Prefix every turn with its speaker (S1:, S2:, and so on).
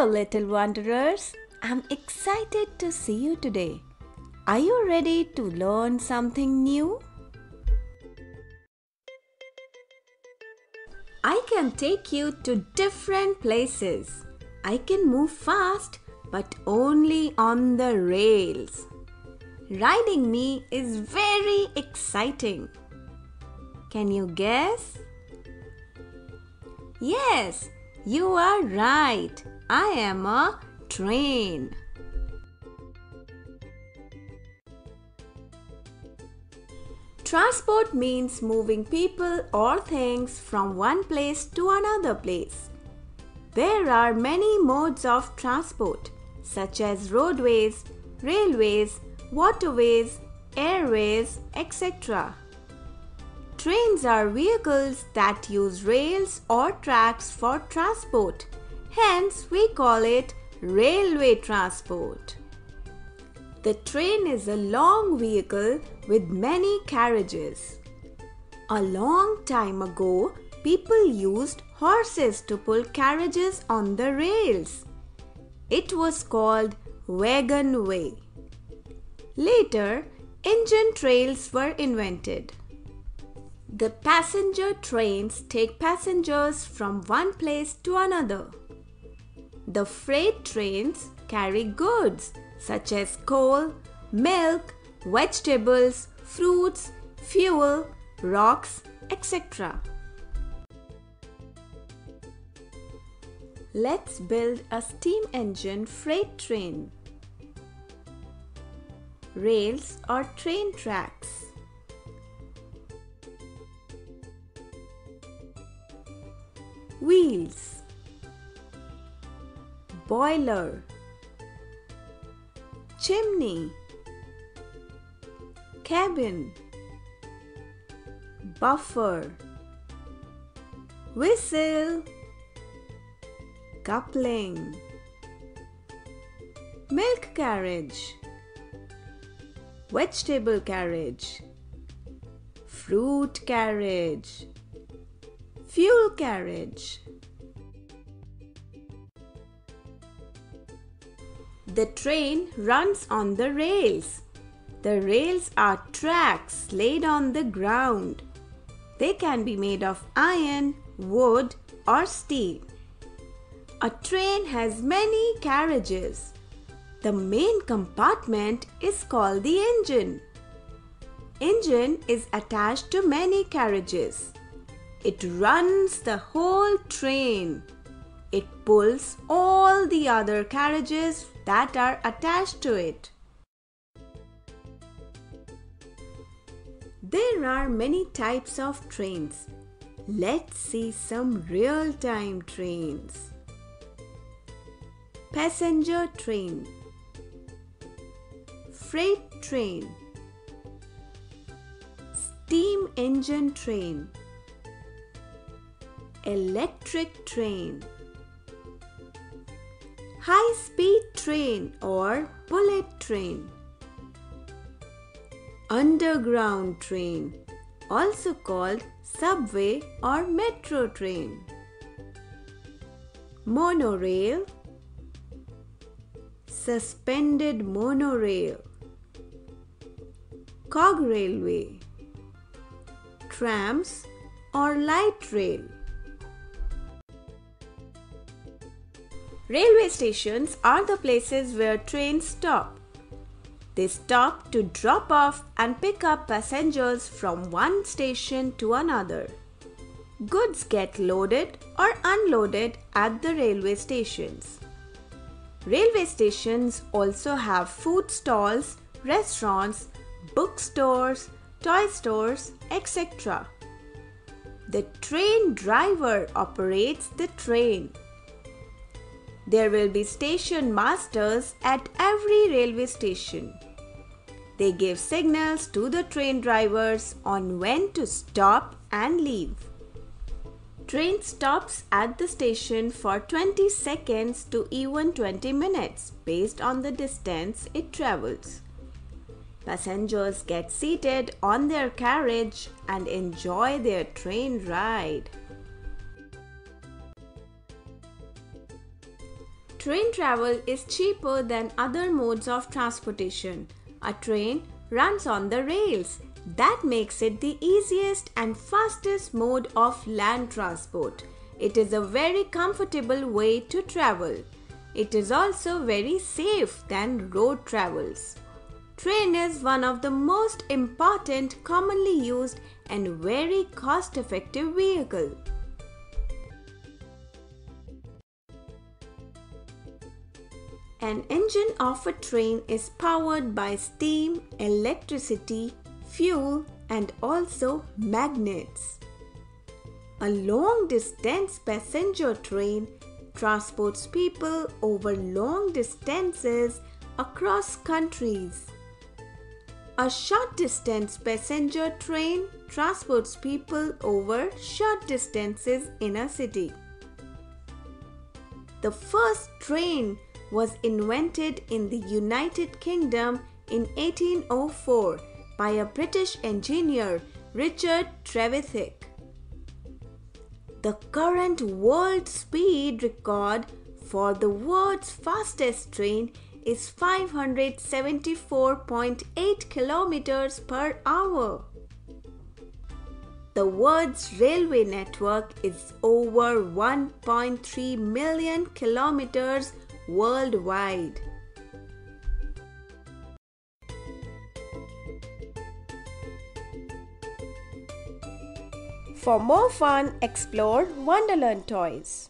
S1: Hello, little wanderers. I'm excited to see you today. Are you ready to learn something new? I can take you to different places. I can move fast, but only on the rails. Riding me is very exciting. Can you guess? Yes, you are right. I am a train. Transport means moving people or things from one place to another place. There are many modes of transport, such as roadways, railways, waterways, airways, etc. Trains are vehicles that use rails or tracks for transport. Hence, we call it railway transport. The train is a long vehicle with many carriages. A long time ago, people used horses to pull carriages on the rails. It was called wagon way. Later, engine trails were invented. The passenger trains take passengers from one place to another. The freight trains carry goods such as coal, milk, vegetables, fruits, fuel, rocks, etc. Let's build a steam engine freight train. Rails or train tracks. Wheels Boiler. Chimney, cabin, buffer, whistle, coupling, milk carriage, vegetable carriage, fruit carriage, fuel carriage. The train runs on the rails. The rails are tracks laid on the ground. They can be made of iron, wood, or steel. A train has many carriages. The main compartment is called the engine. Engine is attached to many carriages. It runs the whole train. It pulls all the other carriages that are attached to it. There are many types of trains. Let's see some real time trains. Passenger train, freight train, steam engine train, electric train high speed train or bullet train. Underground train, also called subway or metro train. Monorail, suspended monorail, cog railway, trams or light rail. Railway stations are the places where trains stop. They stop to drop off and pick up passengers from one station to another. Goods get loaded or unloaded at the railway stations. Railway stations also have food stalls, restaurants, bookstores, toy stores, etc. The train driver operates the train. There will be station masters at every railway station. They give signals to the train drivers on when to stop and leave. Train stops at the station for 20 seconds to even 20 minutes based on the distance it travels. Passengers get seated on their carriage and enjoy their train ride. Train travel is cheaper than other modes of transportation. A train runs on the rails. That makes it the easiest and fastest mode of land transport. It is a very comfortable way to travel. It is also very safe than road travels. Train is one of the most important, commonly used and very cost-effective vehicle. An engine of a train is powered by steam, electricity, fuel and also magnets. A long distance passenger train transports people over long distances across countries. A short distance passenger train transports people over short distances in a city. The first train was invented in the United Kingdom in 1804 by a British engineer Richard Trevithick. The current world speed record for the world's fastest train is 574.8 kilometers per hour. The world's railway network is over 1.3 million kilometers worldwide. For more fun, explore wonderLearn Toys.